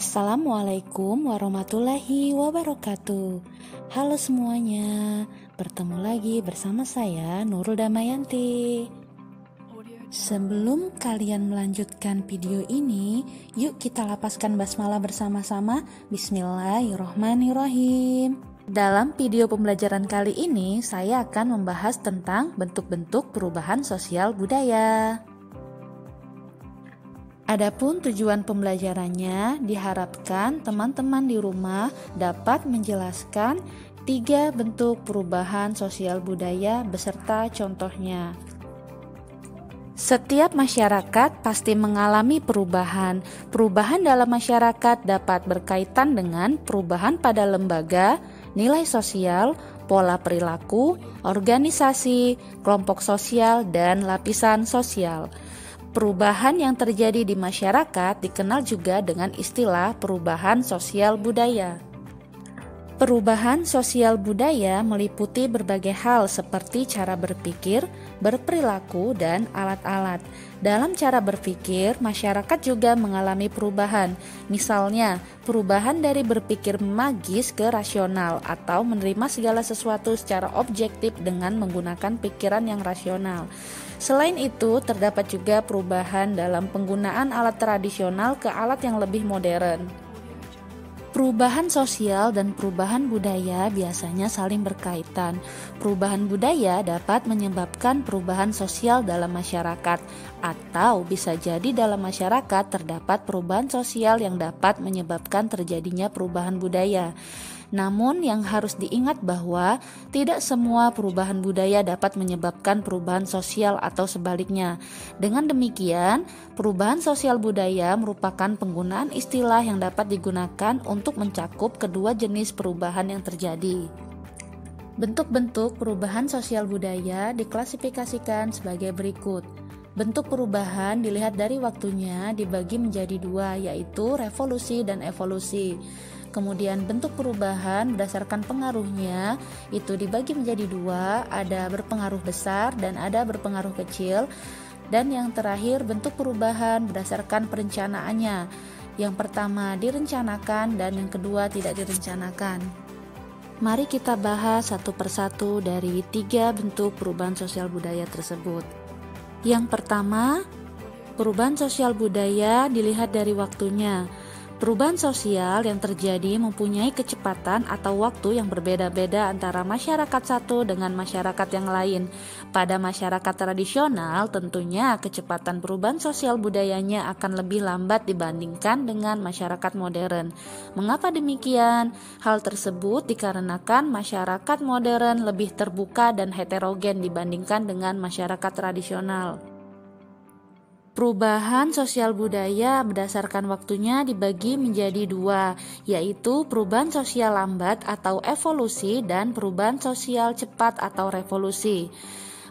Assalamualaikum warahmatullahi wabarakatuh. Halo semuanya, bertemu lagi bersama saya Nurul Damayanti. Sebelum kalian melanjutkan video ini, yuk kita lapaskan basmalah bersama-sama. Bismillahirrohmanirrohim. Dalam video pembelajaran kali ini, saya akan membahas tentang bentuk-bentuk perubahan sosial budaya. Adapun tujuan pembelajarannya diharapkan teman-teman di rumah dapat menjelaskan tiga bentuk perubahan sosial budaya beserta contohnya. Setiap masyarakat pasti mengalami perubahan. Perubahan dalam masyarakat dapat berkaitan dengan perubahan pada lembaga, nilai sosial, pola perilaku, organisasi, kelompok sosial, dan lapisan sosial. Perubahan yang terjadi di masyarakat dikenal juga dengan istilah perubahan sosial budaya. Perubahan sosial budaya meliputi berbagai hal seperti cara berpikir, berperilaku, dan alat-alat. Dalam cara berpikir, masyarakat juga mengalami perubahan. Misalnya, perubahan dari berpikir magis ke rasional atau menerima segala sesuatu secara objektif dengan menggunakan pikiran yang rasional. Selain itu, terdapat juga perubahan dalam penggunaan alat tradisional ke alat yang lebih modern. Perubahan sosial dan perubahan budaya biasanya saling berkaitan. Perubahan budaya dapat menyebabkan perubahan sosial dalam masyarakat, atau bisa jadi dalam masyarakat terdapat perubahan sosial yang dapat menyebabkan terjadinya perubahan budaya. Namun yang harus diingat bahwa tidak semua perubahan budaya dapat menyebabkan perubahan sosial atau sebaliknya. Dengan demikian, perubahan sosial budaya merupakan penggunaan istilah yang dapat digunakan untuk mencakup kedua jenis perubahan yang terjadi. Bentuk-bentuk perubahan sosial budaya diklasifikasikan sebagai berikut. Bentuk perubahan dilihat dari waktunya dibagi menjadi dua, yaitu revolusi dan evolusi. Kemudian bentuk perubahan berdasarkan pengaruhnya itu dibagi menjadi dua, ada berpengaruh besar dan ada berpengaruh kecil. Dan yang terakhir bentuk perubahan berdasarkan perencanaannya. Yang pertama direncanakan dan yang kedua tidak direncanakan. Mari kita bahas satu persatu dari tiga bentuk perubahan sosial budaya tersebut. Yang pertama, perubahan sosial budaya dilihat dari waktunya. Perubahan sosial yang terjadi mempunyai kecepatan atau waktu yang berbeda-beda antara masyarakat satu dengan masyarakat yang lain. Pada masyarakat tradisional, tentunya kecepatan perubahan sosial budayanya akan lebih lambat dibandingkan dengan masyarakat modern. Mengapa demikian? Hal tersebut dikarenakan masyarakat modern lebih terbuka dan heterogen dibandingkan dengan masyarakat tradisional. Perubahan sosial budaya berdasarkan waktunya dibagi menjadi dua, yaitu perubahan sosial lambat atau evolusi dan perubahan sosial cepat atau revolusi.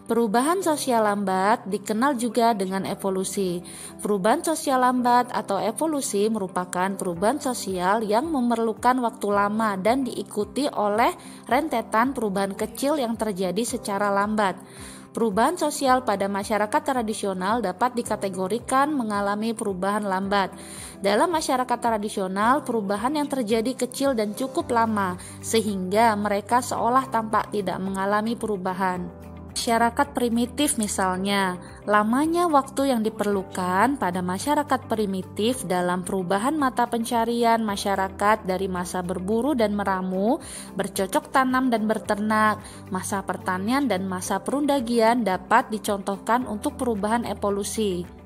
Perubahan sosial lambat dikenal juga dengan evolusi. Perubahan sosial lambat atau evolusi merupakan perubahan sosial yang memerlukan waktu lama dan diikuti oleh rentetan perubahan kecil yang terjadi secara lambat. Perubahan sosial pada masyarakat tradisional dapat dikategorikan mengalami perubahan lambat. Dalam masyarakat tradisional, perubahan yang terjadi kecil dan cukup lama, sehingga mereka seolah tampak tidak mengalami perubahan. Masyarakat primitif misalnya, lamanya waktu yang diperlukan pada masyarakat primitif dalam perubahan mata pencarian masyarakat dari masa berburu dan meramu, bercocok tanam dan berternak, masa pertanian dan masa perundagian dapat dicontohkan untuk perubahan evolusi.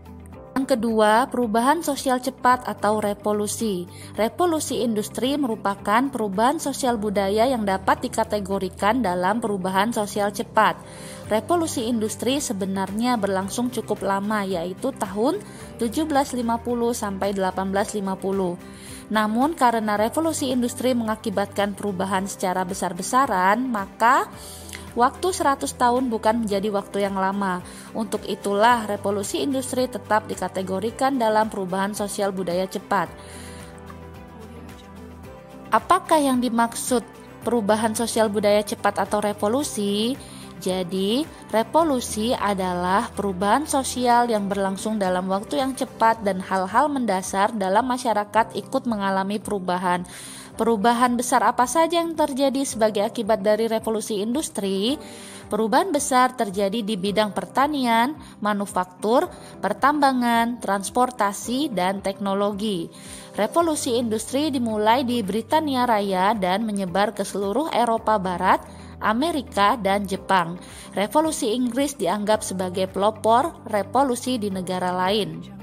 Yang kedua, perubahan sosial cepat atau revolusi. Revolusi industri merupakan perubahan sosial budaya yang dapat dikategorikan dalam perubahan sosial cepat. Revolusi industri sebenarnya berlangsung cukup lama yaitu tahun 1750 sampai 1850. Namun karena revolusi industri mengakibatkan perubahan secara besar-besaran, maka Waktu 100 tahun bukan menjadi waktu yang lama. Untuk itulah revolusi industri tetap dikategorikan dalam perubahan sosial budaya cepat. Apakah yang dimaksud perubahan sosial budaya cepat atau revolusi? Jadi, revolusi adalah perubahan sosial yang berlangsung dalam waktu yang cepat dan hal-hal mendasar dalam masyarakat ikut mengalami perubahan. Perubahan besar apa saja yang terjadi sebagai akibat dari revolusi industri? Perubahan besar terjadi di bidang pertanian, manufaktur, pertambangan, transportasi, dan teknologi. Revolusi industri dimulai di Britania Raya dan menyebar ke seluruh Eropa Barat Amerika, dan Jepang. Revolusi Inggris dianggap sebagai pelopor revolusi di negara lain.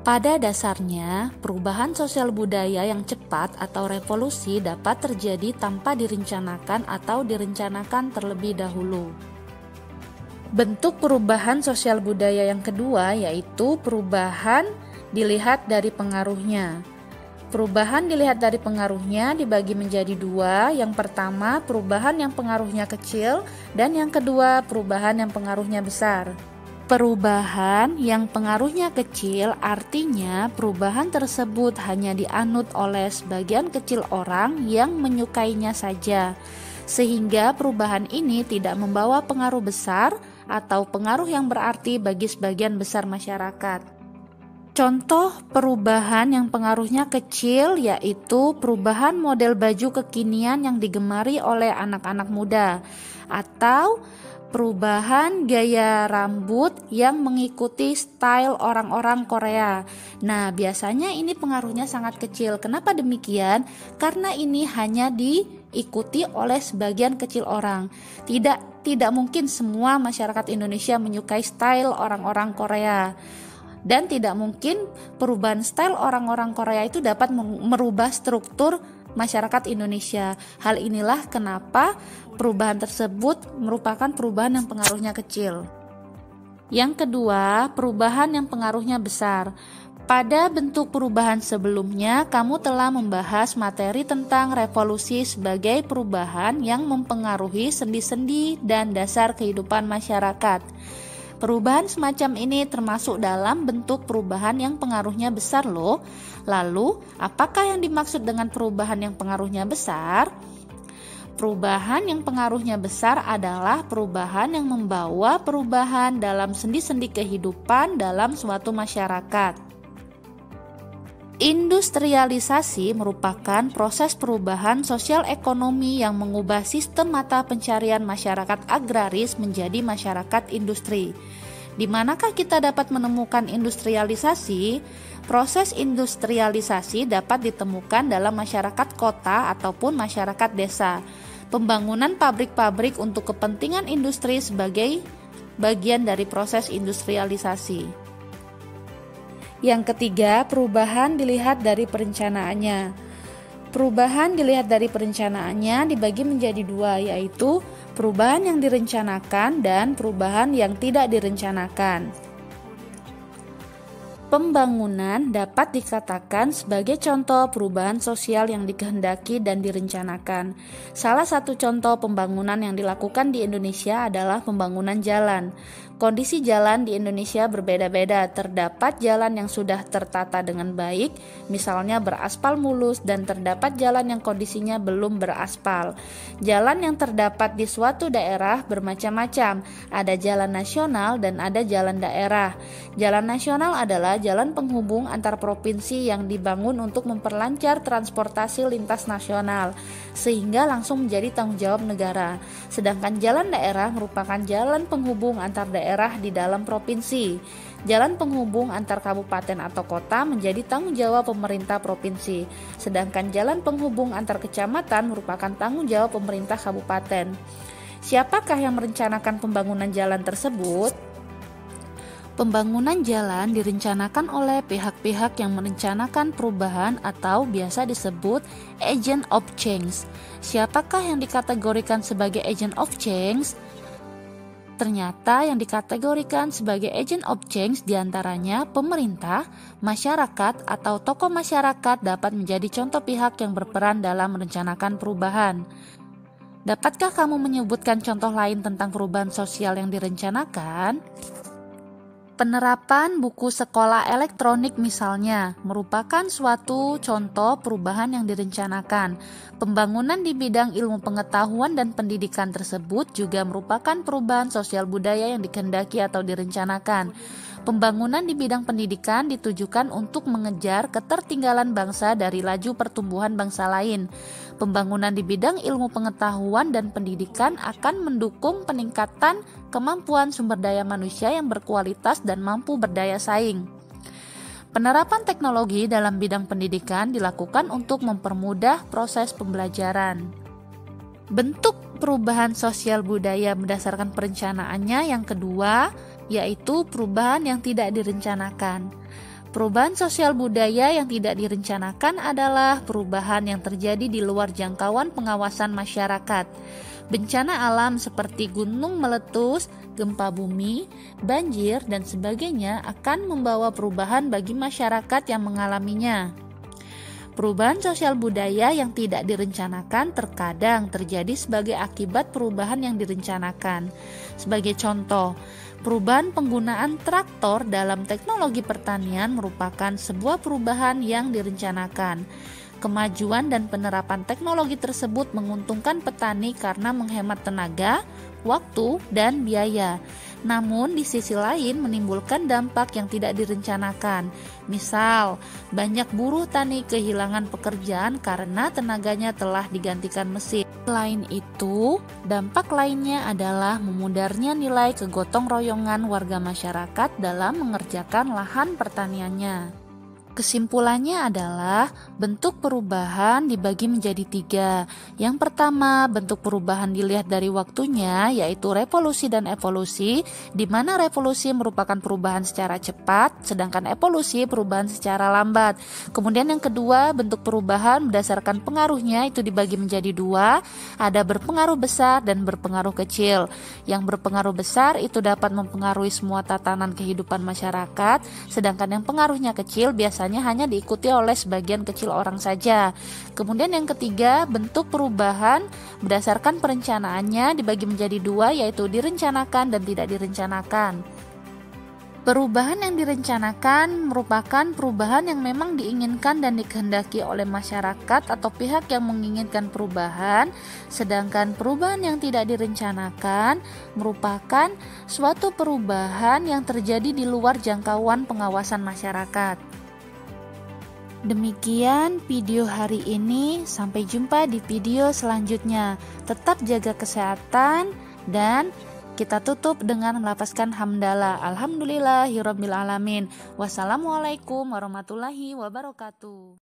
Pada dasarnya, perubahan sosial budaya yang cepat atau revolusi dapat terjadi tanpa direncanakan atau direncanakan terlebih dahulu. Bentuk perubahan sosial budaya yang kedua yaitu perubahan dilihat dari pengaruhnya. Perubahan dilihat dari pengaruhnya dibagi menjadi dua. Yang pertama, perubahan yang pengaruhnya kecil, dan yang kedua, perubahan yang pengaruhnya besar. Perubahan yang pengaruhnya kecil artinya perubahan tersebut hanya dianut oleh sebagian kecil orang yang menyukainya saja, sehingga perubahan ini tidak membawa pengaruh besar atau pengaruh yang berarti bagi sebagian besar masyarakat. Contoh perubahan yang pengaruhnya kecil yaitu perubahan model baju kekinian yang digemari oleh anak-anak muda atau perubahan gaya rambut yang mengikuti style orang-orang Korea. Nah, biasanya ini pengaruhnya sangat kecil. Kenapa demikian? Karena ini hanya diikuti oleh sebagian kecil orang. Tidak tidak mungkin semua masyarakat Indonesia menyukai style orang-orang Korea dan tidak mungkin perubahan style orang-orang Korea itu dapat merubah struktur masyarakat Indonesia. Hal inilah kenapa perubahan tersebut merupakan perubahan yang pengaruhnya kecil. Yang kedua, perubahan yang pengaruhnya besar. Pada bentuk perubahan sebelumnya, kamu telah membahas materi tentang revolusi sebagai perubahan yang mempengaruhi sendi-sendi dan dasar kehidupan masyarakat. Perubahan semacam ini termasuk dalam bentuk perubahan yang pengaruhnya besar loh. Lalu, apakah yang dimaksud dengan perubahan yang pengaruhnya besar? Perubahan yang pengaruhnya besar adalah perubahan yang membawa perubahan dalam sendi-sendi kehidupan dalam suatu masyarakat. Industrialisasi merupakan proses perubahan sosial ekonomi yang mengubah sistem mata pencarian masyarakat agraris menjadi masyarakat industri. Di manakah kita dapat menemukan industrialisasi? Proses industrialisasi dapat ditemukan dalam masyarakat kota ataupun masyarakat desa. Pembangunan pabrik-pabrik untuk kepentingan industri sebagai bagian dari proses industrialisasi. Yang ketiga, perubahan dilihat dari perencanaannya. Perubahan dilihat dari perencanaannya dibagi menjadi dua, yaitu perubahan yang direncanakan dan perubahan yang tidak direncanakan. Pembangunan dapat dikatakan sebagai contoh perubahan sosial yang dikehendaki dan direncanakan. Salah satu contoh pembangunan yang dilakukan di Indonesia adalah pembangunan jalan. Kondisi jalan di Indonesia berbeda-beda. Terdapat jalan yang sudah tertata dengan baik, misalnya beraspal mulus, dan terdapat jalan yang kondisinya belum beraspal. Jalan yang terdapat di suatu daerah bermacam-macam. Ada jalan nasional dan ada jalan daerah. Jalan nasional adalah jalan penghubung antar provinsi yang dibangun untuk memperlancar transportasi lintas nasional, sehingga langsung menjadi tanggung jawab negara. Sedangkan jalan daerah merupakan jalan penghubung antar daerah daerah di dalam provinsi. Jalan penghubung antar kabupaten atau kota menjadi tanggung jawab pemerintah provinsi, sedangkan jalan penghubung antar kecamatan merupakan tanggung jawab pemerintah kabupaten. Siapakah yang merencanakan pembangunan jalan tersebut? Pembangunan jalan direncanakan oleh pihak-pihak yang merencanakan perubahan atau biasa disebut agent of change. Siapakah yang dikategorikan sebagai agent of change? Ternyata yang dikategorikan sebagai agent of change di antaranya pemerintah, masyarakat, atau tokoh masyarakat dapat menjadi contoh pihak yang berperan dalam merencanakan perubahan. Dapatkah kamu menyebutkan contoh lain tentang perubahan sosial yang direncanakan? Penerapan buku sekolah elektronik misalnya merupakan suatu contoh perubahan yang direncanakan. Pembangunan di bidang ilmu pengetahuan dan pendidikan tersebut juga merupakan perubahan sosial budaya yang dikehendaki atau direncanakan. Pembangunan di bidang pendidikan ditujukan untuk mengejar ketertinggalan bangsa dari laju pertumbuhan bangsa lain. Pembangunan di bidang ilmu pengetahuan dan pendidikan akan mendukung peningkatan kemampuan sumber daya manusia yang berkualitas dan mampu berdaya saing. Penerapan teknologi dalam bidang pendidikan dilakukan untuk mempermudah proses pembelajaran. Bentuk perubahan sosial budaya berdasarkan perencanaannya yang kedua yaitu perubahan yang tidak direncanakan. Perubahan sosial budaya yang tidak direncanakan adalah perubahan yang terjadi di luar jangkauan pengawasan masyarakat. Bencana alam seperti gunung meletus, gempa bumi, banjir, dan sebagainya akan membawa perubahan bagi masyarakat yang mengalaminya. Perubahan sosial budaya yang tidak direncanakan terkadang terjadi sebagai akibat perubahan yang direncanakan. Sebagai contoh, Perubahan penggunaan traktor dalam teknologi pertanian merupakan sebuah perubahan yang direncanakan. Kemajuan dan penerapan teknologi tersebut menguntungkan petani karena menghemat tenaga, waktu, dan biaya. Namun, di sisi lain, menimbulkan dampak yang tidak direncanakan. Misal, banyak buruh tani kehilangan pekerjaan karena tenaganya telah digantikan mesin. Selain itu, dampak lainnya adalah memudarnya nilai kegotong royongan warga masyarakat dalam mengerjakan lahan pertaniannya. Kesimpulannya adalah bentuk perubahan dibagi menjadi tiga. Yang pertama, bentuk perubahan dilihat dari waktunya, yaitu revolusi dan evolusi, di mana revolusi merupakan perubahan secara cepat, sedangkan evolusi perubahan secara lambat. Kemudian yang kedua, bentuk perubahan berdasarkan pengaruhnya itu dibagi menjadi dua, ada berpengaruh besar dan berpengaruh kecil. Yang berpengaruh besar itu dapat mempengaruhi semua tatanan kehidupan masyarakat, sedangkan yang pengaruhnya kecil biasanya biasanya hanya diikuti oleh sebagian kecil orang saja. Kemudian yang ketiga, bentuk perubahan berdasarkan perencanaannya dibagi menjadi dua yaitu direncanakan dan tidak direncanakan. Perubahan yang direncanakan merupakan perubahan yang memang diinginkan dan dikehendaki oleh masyarakat atau pihak yang menginginkan perubahan, sedangkan perubahan yang tidak direncanakan merupakan suatu perubahan yang terjadi di luar jangkauan pengawasan masyarakat. Demikian video hari ini, sampai jumpa di video selanjutnya. Tetap jaga kesehatan dan kita tutup dengan melapaskan hamdalah. Alhamdulillahirabbil alamin. Wassalamualaikum warahmatullahi wabarakatuh.